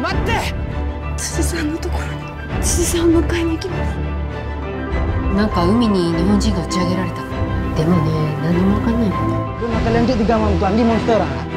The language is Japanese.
待って。辻さんのところに。辻さんを迎えに行きます。なんか海に日本人が打ち上げられた。でもね何もわかんないもんね kalian tiga orang tuan di monster